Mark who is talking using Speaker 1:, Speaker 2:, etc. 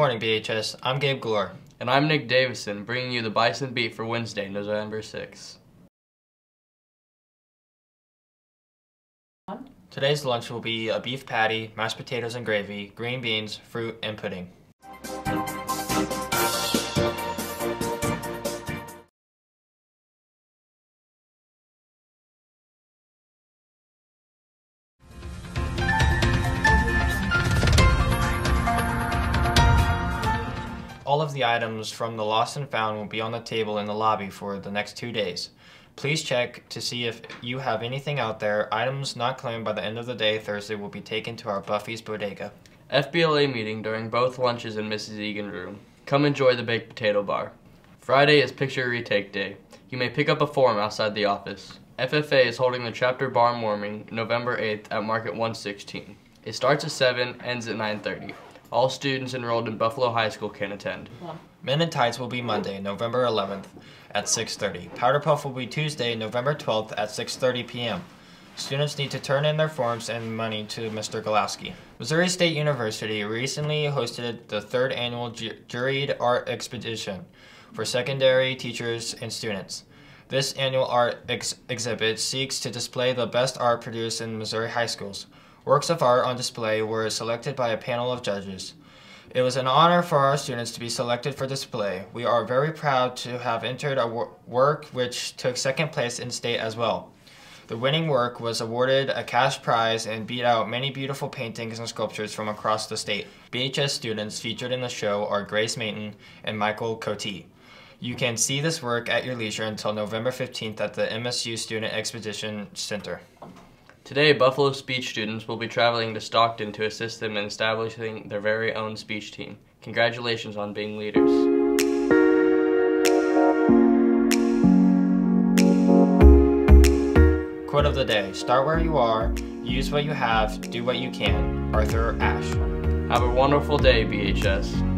Speaker 1: morning, BHS. I'm Gabe Glore.
Speaker 2: And I'm Nick Davison, bringing you the Bison Beat for Wednesday, November 6th.
Speaker 1: Today's lunch will be a beef patty, mashed potatoes and gravy, green beans, fruit, and pudding. All of the items from the lost and found will be on the table in the lobby for the next two days. Please check to see if you have anything out there. Items not claimed by the end of the day Thursday will be taken to our Buffy's Bodega.
Speaker 2: FBLA meeting during both lunches in Mrs. Egan's room. Come enjoy the baked potato bar. Friday is picture retake day. You may pick up a form outside the office. FFA is holding the chapter barn warming November 8th at Market 116. It starts at 7, ends at 9:30. All students enrolled in Buffalo High School can attend.
Speaker 1: Men in Tights will be Monday, November 11th at 6:30. Powder Puff will be Tuesday, November 12th at 6:30 p.m. Students need to turn in their forms and money to Mr. Golaski. Missouri State University recently hosted the third annual Ju- Juried Art Expedition for secondary teachers and students. This annual art ex- exhibit seeks to display the best art produced in Missouri high schools. Works of art on display were selected by a panel of judges. It was an honor for our students to be selected for display. We are very proud to have entered a wor- work which took second place in state as well. The winning work was awarded a cash prize and beat out many beautiful paintings and sculptures from across the state. BHS students featured in the show are Grace Mayton and Michael Cote. You can see this work at your leisure until November 15th at the MSU Student Expedition Center.
Speaker 2: Today, Buffalo speech students will be traveling to Stockton to assist them in establishing their very own speech team. Congratulations on being leaders.
Speaker 1: Quote of the day Start where you are, use what you have, do what you can. Arthur Ashe.
Speaker 2: Have a wonderful day, BHS.